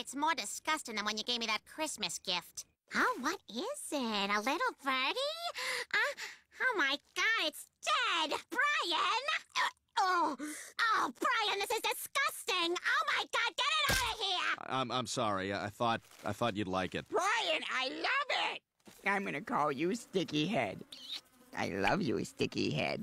It's more disgusting than when you gave me that Christmas gift. Oh, what is it? A little birdie? Uh, oh my god, it's dead! Brian! Uh, oh, oh, Brian, this is disgusting! Oh my god, get it out of here! I'm I'm sorry. I thought I thought you'd like it. Brian, I love it! I'm gonna call you Sticky Head. I love you, Sticky Head.